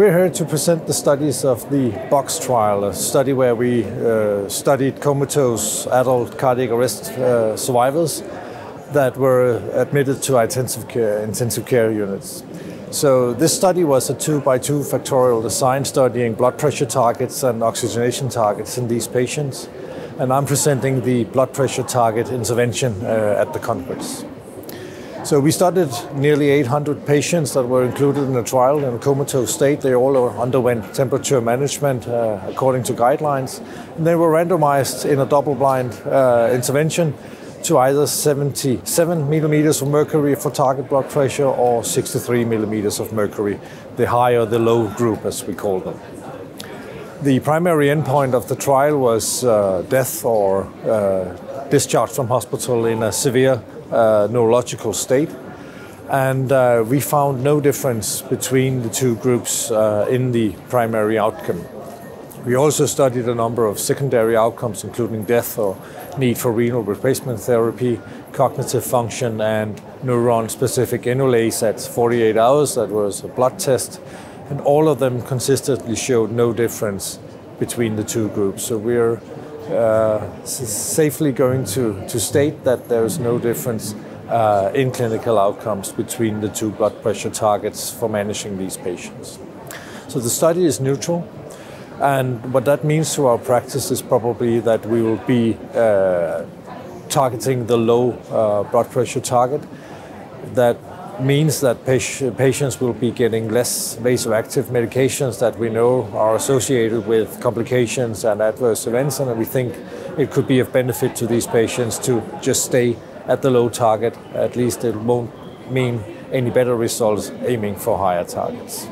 We're here to present the studies of the BOX trial, a study where we uh, studied comatose adult cardiac arrest uh, survivors that were admitted to intensive care, intensive care units. So this study was a two by two factorial design studying blood pressure targets and oxygenation targets in these patients. And I'm presenting the blood pressure target intervention uh, at the conference. So we studied nearly 800 patients that were included in the trial in a comatose state. They all underwent temperature management uh, according to guidelines. And they were randomized in a double-blind uh, intervention to either 77 millimeters of mercury for target blood pressure or 63 millimeters of mercury, the high or the low group as we call them. The primary endpoint of the trial was uh, death or uh, discharge from hospital in a severe neurological state. And uh, we found no difference between the two groups uh, in the primary outcome. We also studied a number of secondary outcomes, including death or need for renal replacement therapy, cognitive function, and neuron specific enolase at 48 hours. That was a blood test. And all of them consistently showed no difference between the two groups. So we're uh, safely going to, to state that there is no difference uh, in clinical outcomes between the two blood pressure targets for managing these patients. So the study is neutral. And what that means to our practice is probably that we will be uh, targeting the low uh, blood pressure target. That means that patients will be getting less vasoactive medications that we know are associated with complications and adverse events, and we think it could be of benefit to these patients to just stay at the low target. At least it won't mean any better results aiming for higher targets.